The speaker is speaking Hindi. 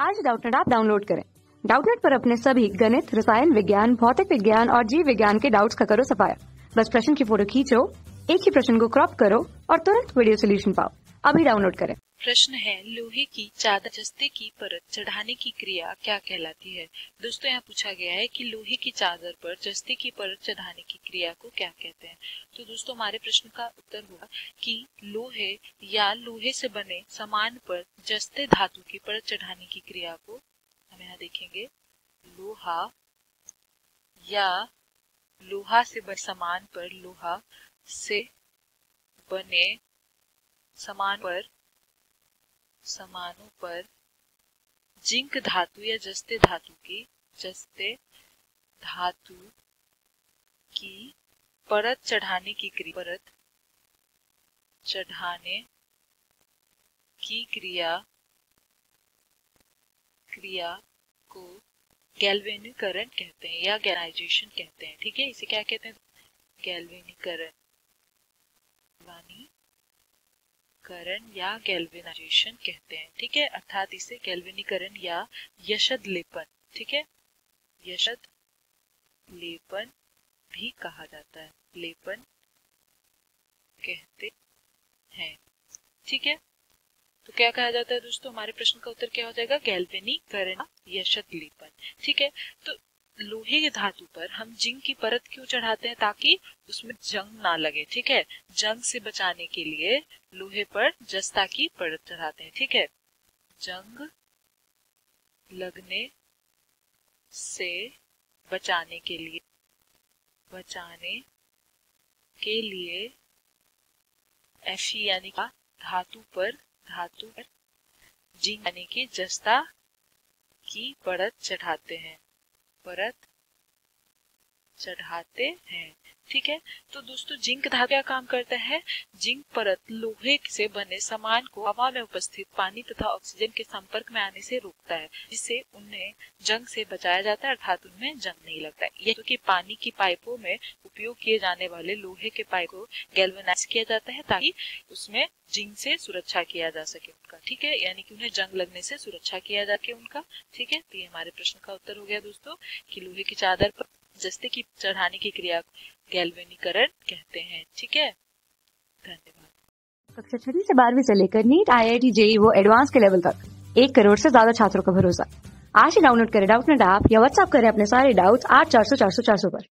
आज डाउटनेट आप डाउनलोड करें। डाउटनेट पर अपने सभी गणित, रसायन विज्ञान, भौतिक विज्ञान और जीव विज्ञान के डाउट्स का करो सफाया। बस प्रश्न की फ़ोटो खींचो, एक ही प्रश्न को क्रॉप करो और तुरंत वीडियो सोल्यूशन पाओ। अभी डाउनलोड करें। प्रश्न है, लोहे की चादर जस्ते की परत चढ़ाने की क्रिया क्या कहलाती है? दोस्तों, यहाँ पूछा गया है कि लोहे की चादर पर जस्ते की परत चढ़ाने की क्रिया को क्या कहते हैं? तो दोस्तों, हमारे प्रश्न का उत्तर होगा कि लोहे या लोहे से बने सामान पर जस्ते धातु की परत चढ़ाने की क्रिया को हम यहाँ देखेंगे। लोहा या लोहा से बने सामान पर, लोहा से बने सामान पर समानों पर जिंक धातु या जस्ते धातु की, जस्ते धातु की परत चढ़ाने की क्रिया, परत चढ़ाने की क्रिया क्रिया को गैल्वेनीकरण कहते हैं या गैनाइजेशन कहते हैं। ठीक है, इसे क्या कहते हैं? गैल्वेनीकरण गैल्वेनीकरण या गैल्वेनाइजेशन कहते हैं, ठीक है? अर्थात इसे गैल्वेनीकरण या यशद लेपन ठीक है? यशद लेपन भी कहा जाता है, लेपन कहते हैं, ठीक है? तो क्या कहा जाता है दोस्तों? हमारे प्रश्न का उत्तर क्या हो जाएगा? गैल्वेनीकरण यशद लेपन ठीक है? तो लोहे के धातु पर हम जिंक की परत क्यों चढ़ाते हैं ताकि उसमें जंग ना लगे, ठीक है? जंग से बचाने के लिए लोहे पर जस्ता की परत चढ़ाते हैं, ठीक है? जंग लगने से बचाने के लिए, बचाने के लिए एफी यानी का धातु पर धातु पर जिंक यानी कि जस्ता की परत चढ़ाते हैं। परत चढ़ाते हैं। ठीक है? तो दोस्तों, जिंक धातु क्या काम करता है? जिंक परत लोहे से बने सामान को हवा में उपस्थित पानी तथा ऑक्सीजन के संपर्क में आने से रोकता है, जिससे उन्हें जंग से बचाया जाता है अर्थात उनमें जंग नहीं लगता है। क्योंकि पानी की पाइपों में उपयोग किए जाने वाले लोहे के पाइप को गैल्वेनाइज किया जाता है ताकि उसमें जिंक से सुरक्षा किया जा सके उनका। ठीक है? यानी कि उन्हें जंग लगने से सुरक्षा किया जा सके उनका। ठीक है? तो ये हमारे प्रश्न का उत्तर हो गया दोस्तों, कि लोहे की चादर पर जस्ते की चढ़ाने की क्रिया गैल्वेनीकरण कहते हैं, ठीक है? धन्यवाद। कक्षा छठी से बारहवीं से लेकर NEET I I T JEE वो एडवांस के लेवल तक। एक करोड़ से ज़्यादा छात्रों का भरोसा। आज ही डाउनलोड करें डाउट नेट ऐप या व्हाट्सएप करें अपने सारे डाउट्स आठ चार सौ चार सौ चार सौ पर।